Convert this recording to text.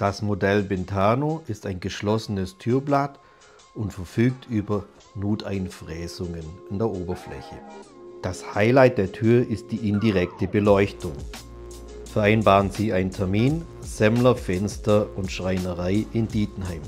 Das Modell Bentano ist ein geschlossenes Türblatt und verfügt über Nuteinfräsungen in der Oberfläche. Das Highlight der Tür ist die indirekte Beleuchtung. Vereinbaren Sie einen Termin, Semmler Fenster und Schreinerei in Dietenheim.